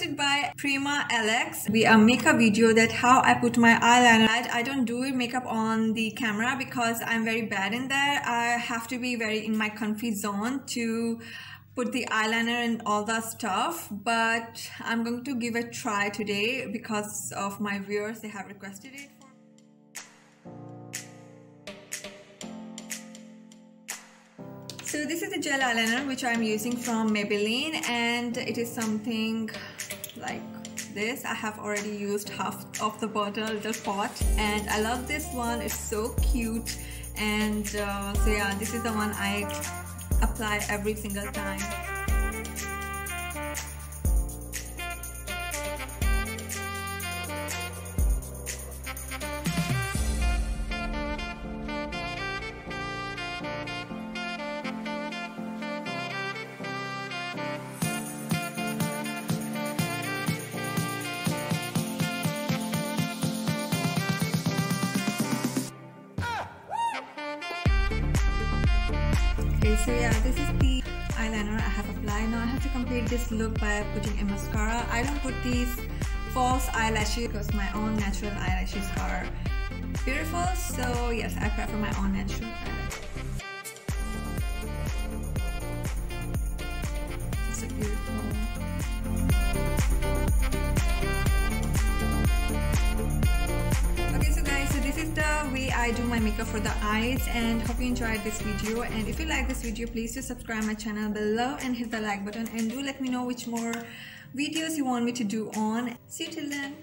Uh, a video that how I put my eyeliner. I don't do makeup on the camera because I'm very bad in that. I have to be very in my comfy zone to put the eyeliner and all that stuff but I'm going to give a try today because of my viewers they have requested it So this is the gel eyeliner which I'm using from Maybelline and it is something like this. I have already used half of the bottle, the pot and I love this one. It's so cute and uh, so yeah, this is the one I apply every single time. Okay, so yeah, this is the eyeliner I have applied. Now I have to complete this look by putting a mascara. I don't put these false eyelashes because my own natural eyelashes are beautiful. So yes, I prefer my own natural eyelashes. It's beautiful. I do my makeup for the eyes and hope you enjoyed this video. And if you like this video please do subscribe my channel below and hit the like button. And do let me know which more videos you want me to do on. See you till then